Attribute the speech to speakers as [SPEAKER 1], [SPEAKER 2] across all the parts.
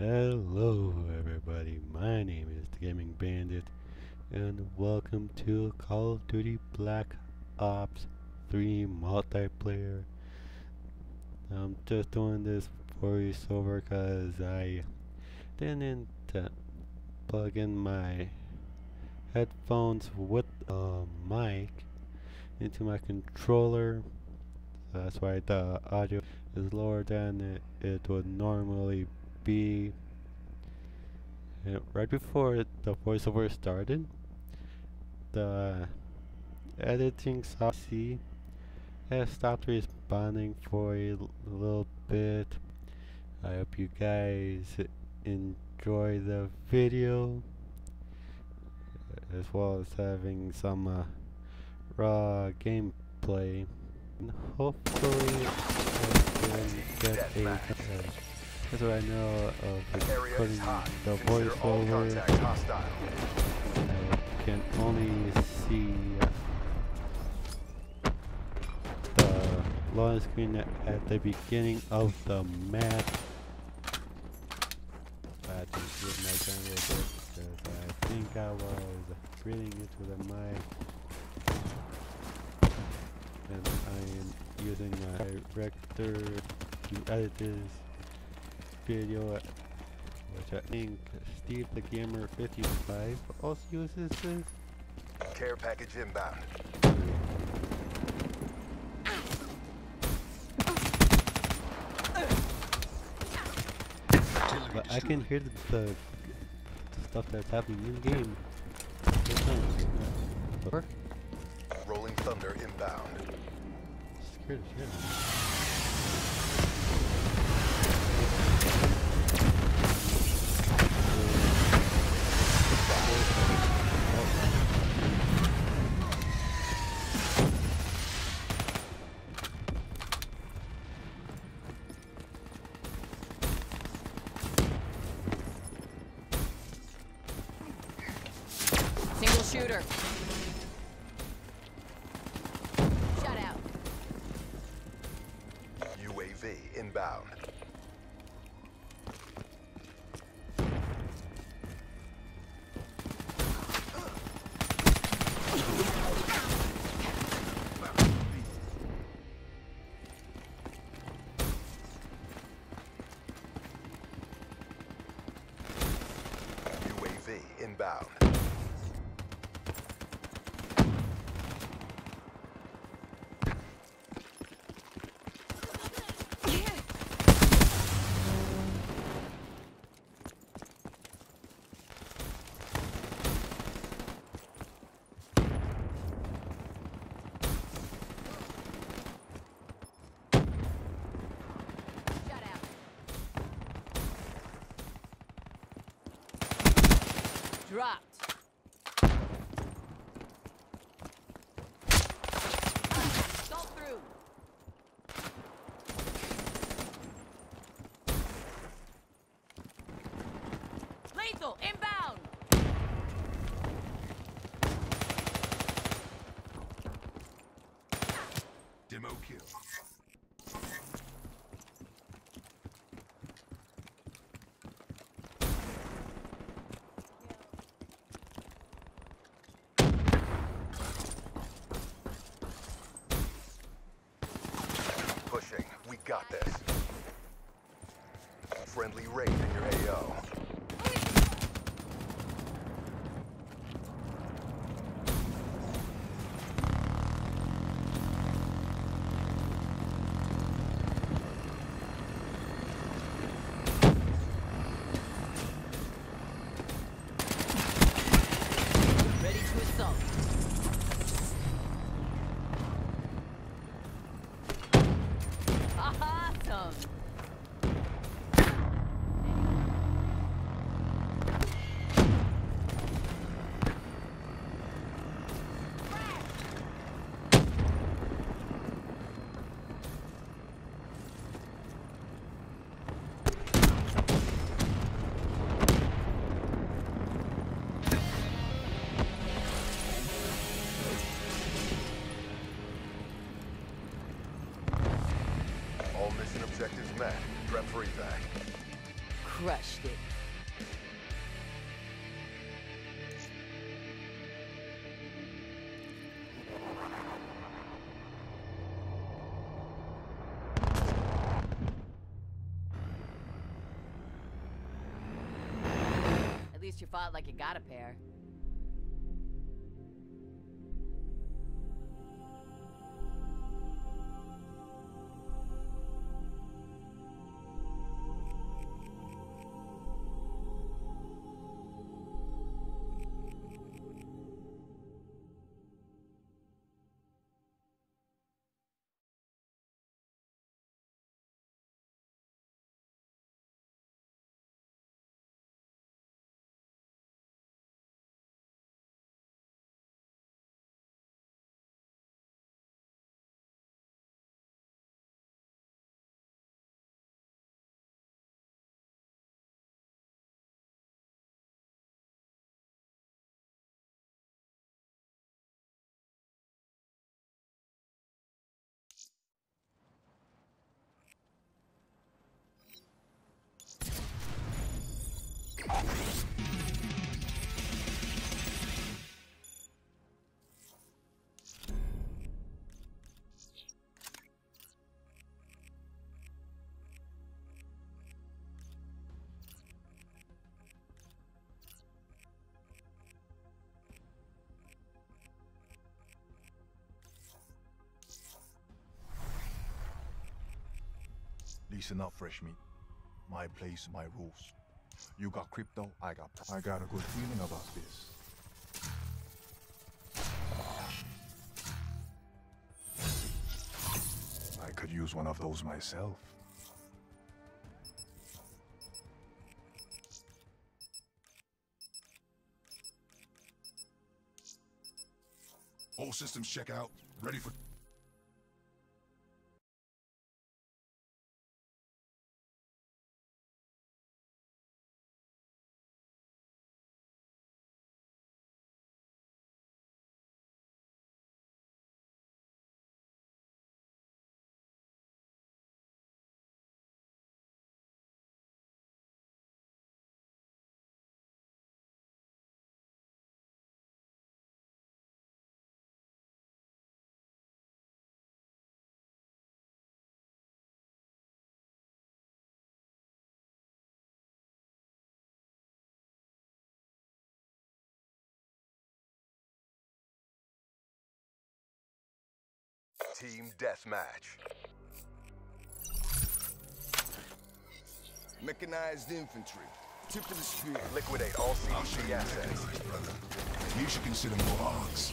[SPEAKER 1] Hello everybody, my name is the Gaming Bandit and welcome to Call of Duty Black Ops 3 multiplayer. I'm just doing this voiceover because I didn't uh, plug in my headphones with a mic into my controller. That's why the audio is lower than it, it would normally be uh, right before the voiceover started the editing software has stopped responding for a little bit. I hope you guys enjoy the video as well as having some uh, raw gameplay. And hopefully I can get a that's what I know of recording the voiceover. I can only see the loading screen at the beginning of the map. I had to give my gun a little bit because I think I was breathing into the mic. And I am using my director to edit this video, eh, which I think Steve the Gamer 55 also uses this.
[SPEAKER 2] Care package inbound.
[SPEAKER 1] But I can hear the, the stuff that's happening in game.
[SPEAKER 2] Rolling Thunder inbound.
[SPEAKER 1] Scared
[SPEAKER 2] inbound. UAV inbound.
[SPEAKER 3] Dropped. Salt through. Lethal, inbound!
[SPEAKER 2] Demo kill. Pushing. We got this. Friendly raid mission objectives met. Prep for evac.
[SPEAKER 3] Crushed it. At least you fought like you got a pair.
[SPEAKER 2] Listen up, fresh meat. My place, my rules. You got crypto, I got. I got a good feeling about this. I could use one of those myself.
[SPEAKER 4] All systems check out. Ready for...
[SPEAKER 2] Team deathmatch.
[SPEAKER 5] Mechanized infantry. Tip of the spear.
[SPEAKER 2] Liquidate all CDC assets.
[SPEAKER 4] You should consider more arcs.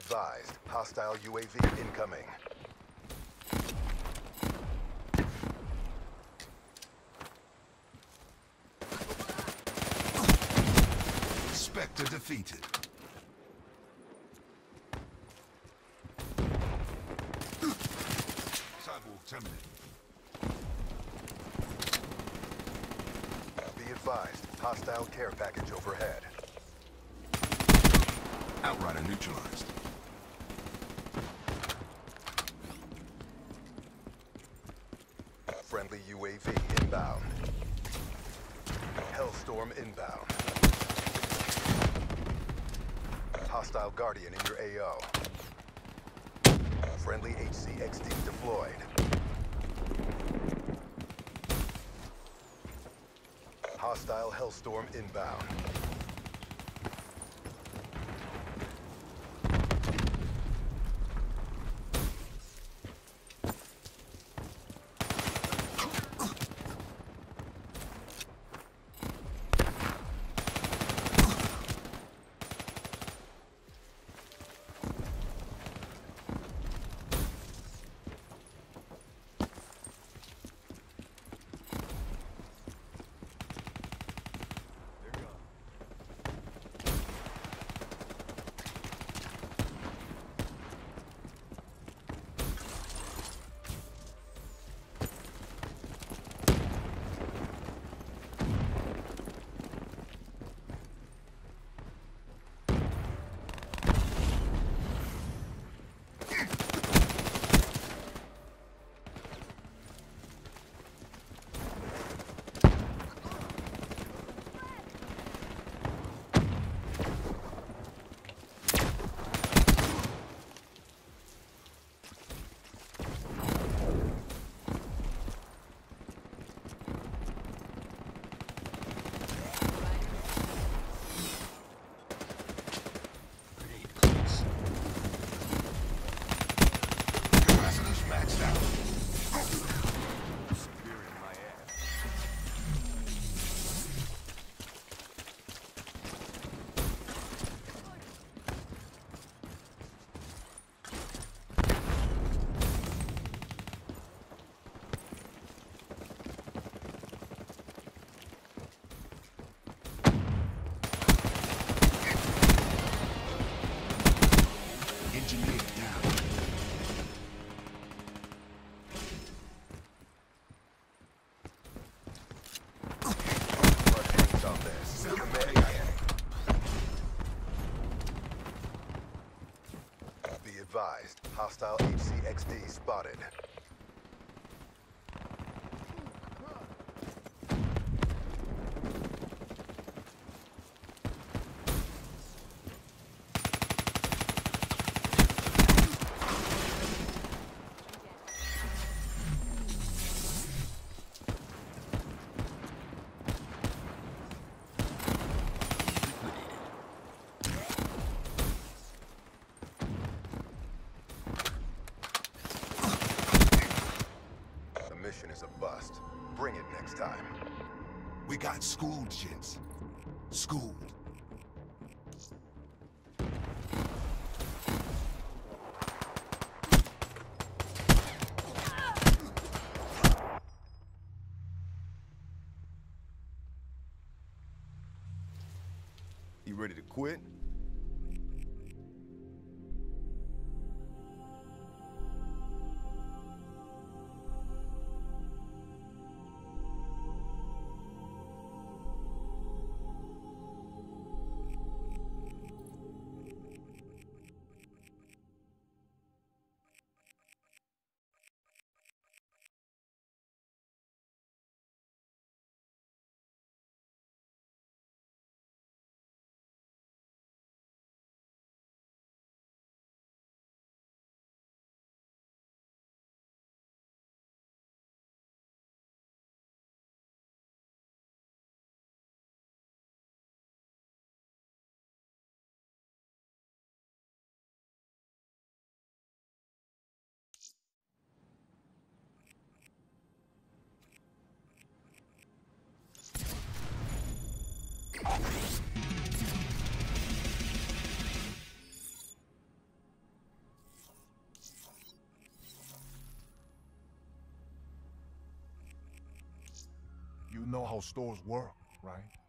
[SPEAKER 6] Advised, hostile UAV incoming.
[SPEAKER 4] Spectre defeated. Cyborg terminated.
[SPEAKER 6] Be advised, hostile care package overhead.
[SPEAKER 4] Outrider neutralized.
[SPEAKER 6] Friendly UAV inbound. Hellstorm inbound. Hostile Guardian in your AO. Friendly HCXD deployed. Hostile Hellstorm inbound. Advised, hostile HCXD spotted.
[SPEAKER 4] Got schooled, gents. Schooled.
[SPEAKER 5] You ready to quit?
[SPEAKER 2] You know how stores work, right?